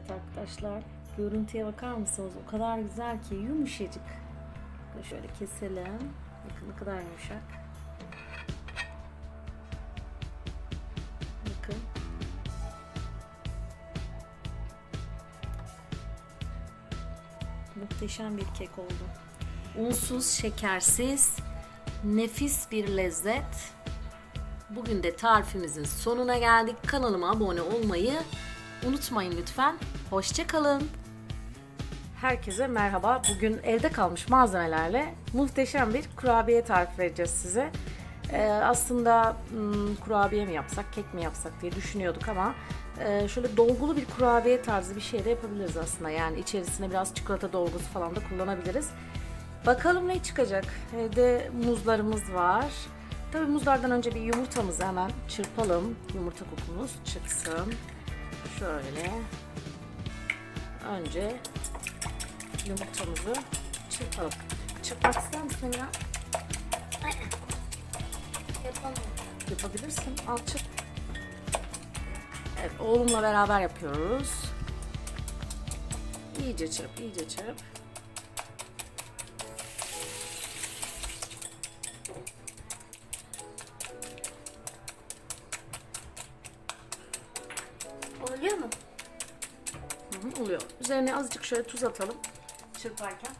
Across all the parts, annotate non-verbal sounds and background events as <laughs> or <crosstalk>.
Evet arkadaşlar görüntüye bakar mısınız? O kadar güzel ki yumuşacık. Şöyle keselim. Bakın ne kadar yumuşak. Bakın. Muhteşem bir kek oldu. Unsuz, şekersiz, nefis bir lezzet. Bugün de tarifimizin sonuna geldik. Kanalıma abone olmayı unutmayın lütfen. Hoşçakalın. Herkese merhaba. Bugün evde kalmış malzemelerle muhteşem bir kurabiye tarifi vereceğiz size. Ee, aslında hmm, kurabiye mi yapsak, kek mi yapsak diye düşünüyorduk ama e, şöyle dolgulu bir kurabiye tarzı bir şey de yapabiliriz aslında. Yani içerisine biraz çikolata dolgusu falan da kullanabiliriz. Bakalım ne çıkacak. Evde muzlarımız var. Tabii muzlardan önce bir yumurtamızı hemen çırpalım. Yumurta kokumuz çıksın. Şöyle. Önce yumurtamızı çırpalım. Çırpmak ister misin Emine? Yapamam. Yapabilirsin. Al çırp. Evet, oğlumla beraber yapıyoruz. İyice çırp, iyice çırp. Üzerine azıcık şöyle tuz atalım çırparken.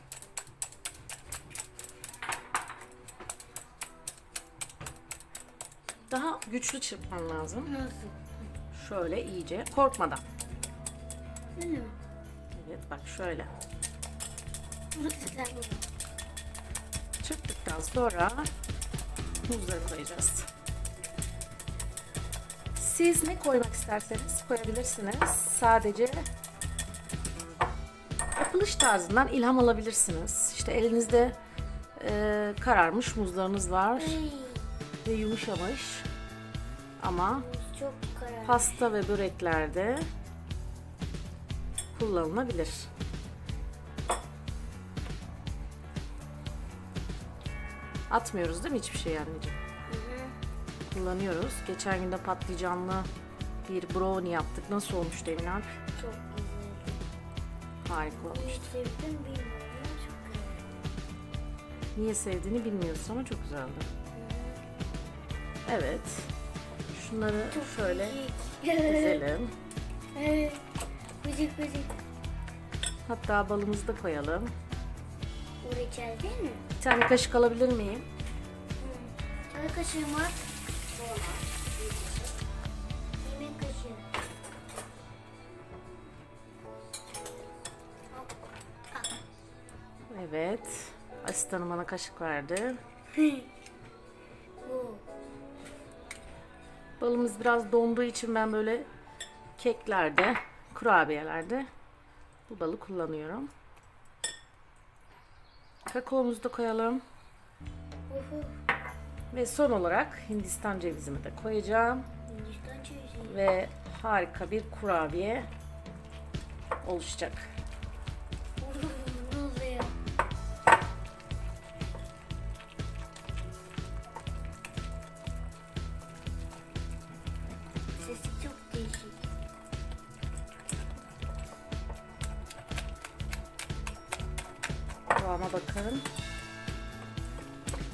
Daha güçlü çırpman lazım. Nasıl? Şöyle iyice korkmadan. Öyle mi? Evet bak şöyle. Çırptıktan sonra muzları koyacağız. Siz ne koymak isterseniz koyabilirsiniz. Sadece yapılış tarzından ilham alabilirsiniz. İşte elinizde e, kararmış muzlarınız var ve yumuşamış. Ama çok pasta ve böreklerde kullanılabilir. Atmıyoruz değil mi hiçbir şey anneciğim? Kullanıyoruz. Geçen gün de patlıcanlı bir brownie yaptık. Nasıl olmuştu Emin Alp? Çok. Harika olmuştu. sevdim bilmiyorum çok güzel. Niye sevdiğini bilmiyorsun ama çok güzeldi. Evet. Şunları şöyle ezelim. <laughs> Evet. Bıcık bıcık. Hatta balımızı da koyalım. O reçel değil mi? Bir tane kaşık alabilir miyim? Çay kaşığım var. Yemek Evet. Asistanım bana kaşık verdi. <laughs> Balımız biraz donduğu için ben böyle keklerde, kurabiyelerde bu balı kullanıyorum. Kakaomuzu da koyalım. Ve son olarak Hindistan cevizimi de koyacağım. Hindistan cevizi. Ve harika bir kurabiye oluşacak.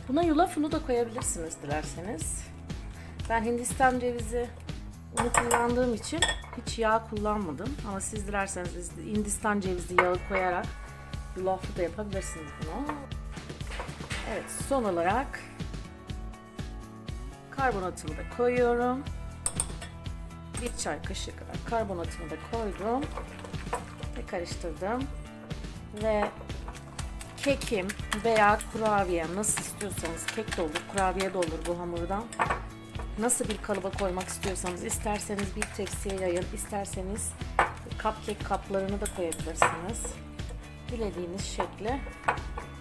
Buna yulaf unu da koyabilirsiniz dilerseniz. Ben Hindistan cevizi unu kullandığım için hiç yağ kullanmadım. Ama siz dilerseniz Hindistan cevizi yağı koyarak yulaflı da yapabilirsiniz bunu. Evet son olarak karbonatımı da koyuyorum. Bir çay kaşığı kadar karbonatımı da koydum. Ve karıştırdım. Ve kekim veya kurabiye nasıl istiyorsanız kek de olur, kurabiye de olur bu hamurdan. Nasıl bir kalıba koymak istiyorsanız isterseniz bir tepsiye yayın, isterseniz cupcake kaplarını da koyabilirsiniz. Dilediğiniz şekle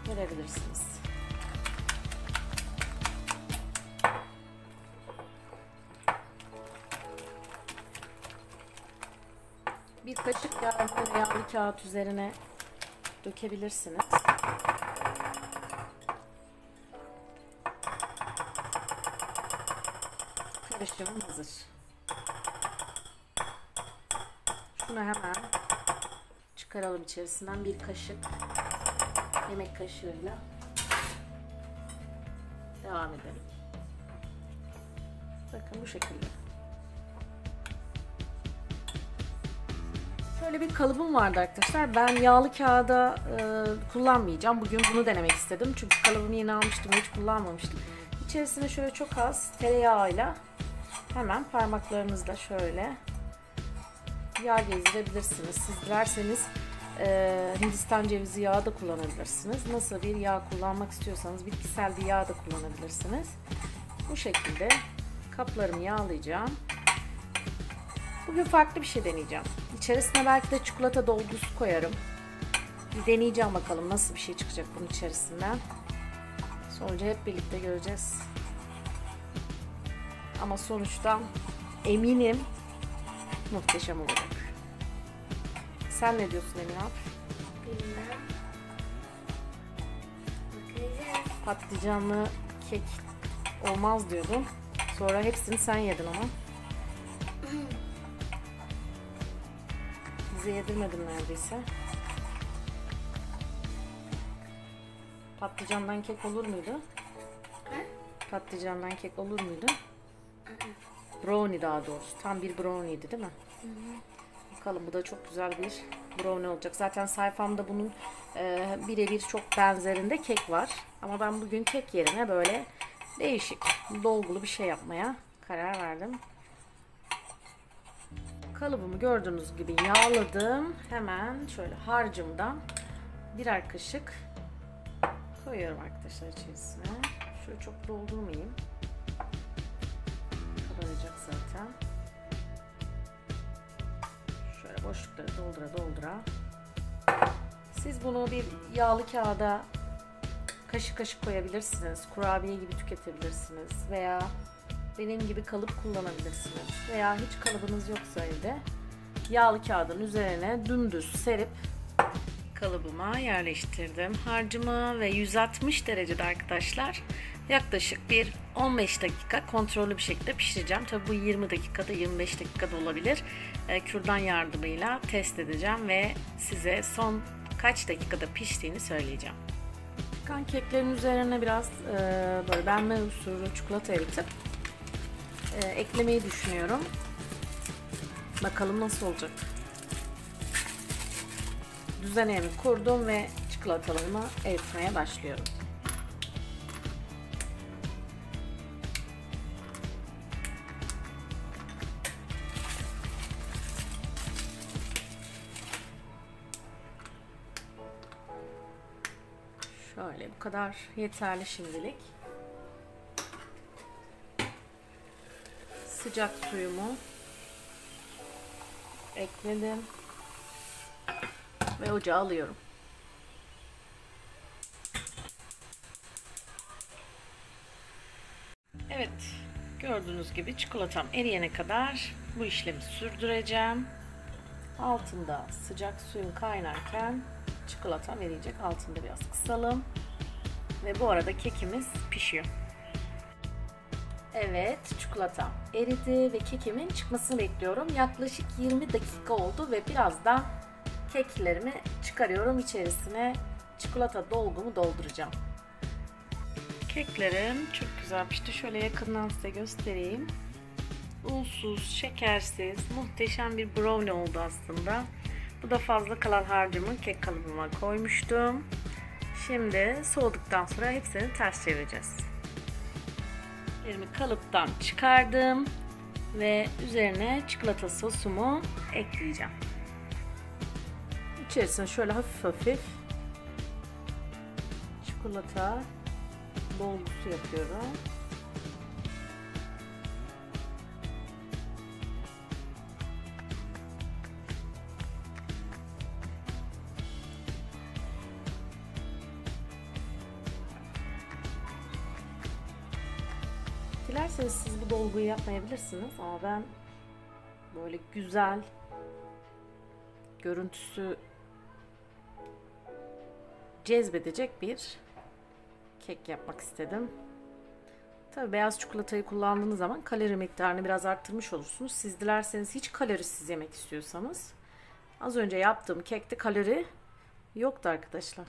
verebilirsiniz. Bir kaşık yağ veya bir kağıt üzerine dökebilirsiniz. Karışımım hazır. Şunu hemen çıkaralım içerisinden bir kaşık yemek kaşığıyla devam edelim. Bakın bu şekilde. Şöyle bir kalıbım vardı arkadaşlar. Ben yağlı kağıda e, kullanmayacağım. Bugün bunu denemek istedim. Çünkü kalıbımı yeni almıştım hiç kullanmamıştım. İçerisine şöyle çok az tereyağıyla hemen parmaklarınızla şöyle yağ gezdirebilirsiniz. Siz dilerseniz e, Hindistan cevizi yağı da kullanabilirsiniz. Nasıl bir yağ kullanmak istiyorsanız bitkisel bir yağ da kullanabilirsiniz. Bu şekilde kaplarımı yağlayacağım. Bugün farklı bir şey deneyeceğim. İçerisine belki de çikolata dolgusu koyarım. Bir deneyeceğim bakalım nasıl bir şey çıkacak bunun içerisinden. Sonucu hep birlikte göreceğiz. Ama sonuçta eminim muhteşem olacak. Sen ne diyorsun Emin abi? Bilmem. Bakacağız. Patlıcanlı kek olmaz diyordun. Sonra hepsini sen yedin ama. Bize yedirmedin neredeyse. Patlıcandan kek olur muydu? Ha? Patlıcandan kek olur muydu? Brownie daha doğrusu. Tam bir brownie'ydi değil mi? Bakalım bu da çok güzel bir brownie olacak. Zaten sayfamda bunun e, birebir çok benzerinde kek var. Ama ben bugün kek yerine böyle değişik, dolgulu bir şey yapmaya karar verdim. Kalıbımı gördüğünüz gibi yağladım. Hemen şöyle harcımdan birer kaşık koyuyorum arkadaşlar içerisine. Şöyle çok doldurmayayım. Zaten. Şöyle boşlukları doldura doldura. Siz bunu bir yağlı kağıda kaşık kaşık koyabilirsiniz. Kurabiye gibi tüketebilirsiniz. Veya benim gibi kalıp kullanabilirsiniz. Veya hiç kalıbınız yoksa evde yağlı kağıdın üzerine dümdüz serip kalıbıma yerleştirdim harcımı ve 160 derecede arkadaşlar yaklaşık bir 15 dakika kontrollü bir şekilde pişireceğim. Tabi bu 20 dakikada 25 dakikada olabilir. E, kürdan yardımıyla test edeceğim ve size son kaç dakikada piştiğini söyleyeceğim. Çıkan keklerin üzerine biraz e, böyle benme usulü çikolata eritip e, eklemeyi düşünüyorum. Bakalım nasıl olacak. Düzenimi kurdum ve çikolatalarımı eritmeye başlıyorum. Kadar yeterli şimdilik. Sıcak suyumu ekledim ve ocağa alıyorum. Evet, gördüğünüz gibi çikolatam eriyene kadar bu işlemi sürdüreceğim. Altında sıcak suyun kaynarken çikolatam eriyecek. Altında biraz kısalım. Ve bu arada kekimiz pişiyor. Evet, çikolatam eridi ve kekimin çıkmasını bekliyorum. Yaklaşık 20 dakika oldu ve birazdan keklerimi çıkarıyorum. İçerisine çikolata dolgumu dolduracağım. Keklerim çok güzel pişti. Şöyle yakından size göstereyim. Unsuz, şekersiz, muhteşem bir brownie oldu aslında. Bu da fazla kalan harcımı kek kalıbıma koymuştum. Şimdi soğuduktan sonra hepsini ters çevireceğiz. Elimi kalıptan çıkardım ve üzerine çikolata sosumu ekleyeceğim. İçerisine şöyle hafif hafif çikolata dolgusu yapıyorum. Dilerseniz siz bu dolguyu yapmayabilirsiniz ama ben böyle güzel görüntüsü cezbedecek bir kek yapmak istedim. Tabi beyaz çikolatayı kullandığınız zaman kalori miktarını biraz arttırmış olursunuz. Siz dilerseniz hiç kalorisiz yemek istiyorsanız Az önce yaptığım kekte kalori yoktu arkadaşlar.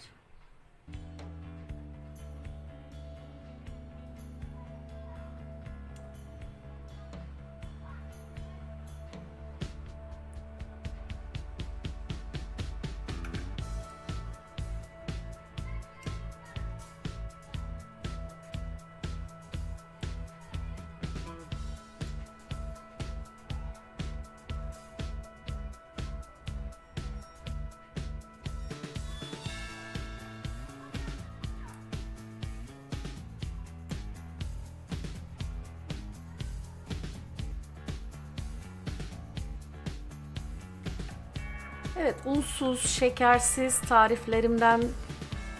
Evet, unsuz, şekersiz tariflerimden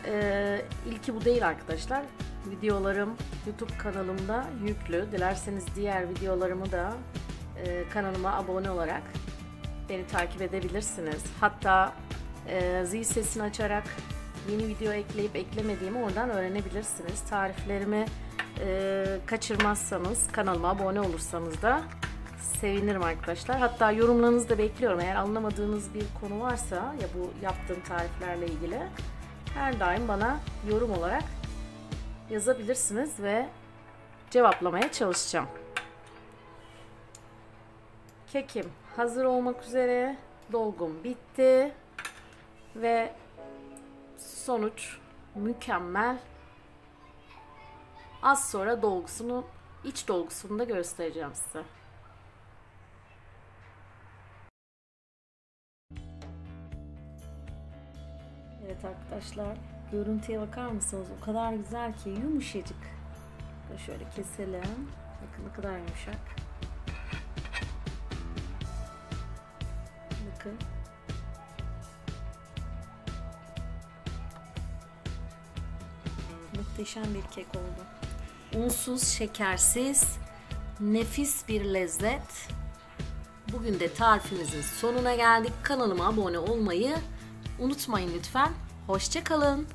e, ilki bu değil arkadaşlar. Videolarım YouTube kanalımda yüklü. Dilerseniz diğer videolarımı da e, kanalıma abone olarak beni takip edebilirsiniz. Hatta e, zil sesini açarak yeni video ekleyip eklemediğimi oradan öğrenebilirsiniz. Tariflerimi e, kaçırmazsanız, kanalıma abone olursanız da sevinirim arkadaşlar. Hatta yorumlarınızı da bekliyorum. Eğer anlamadığınız bir konu varsa ya bu yaptığım tariflerle ilgili her daim bana yorum olarak yazabilirsiniz ve cevaplamaya çalışacağım. Kekim hazır olmak üzere. Dolgum bitti. Ve sonuç mükemmel. Az sonra dolgusunu, iç dolgusunu da göstereceğim size. Evet arkadaşlar görüntüye bakar mısınız? O kadar güzel ki yumuşacık. Şöyle keselim. Bakın ne kadar yumuşak. Bakın. Muhteşem bir kek oldu. Unsuz, şekersiz, nefis bir lezzet. Bugün de tarifimizin sonuna geldik. Kanalıma abone olmayı unutmayın lütfen. Hoşçakalın.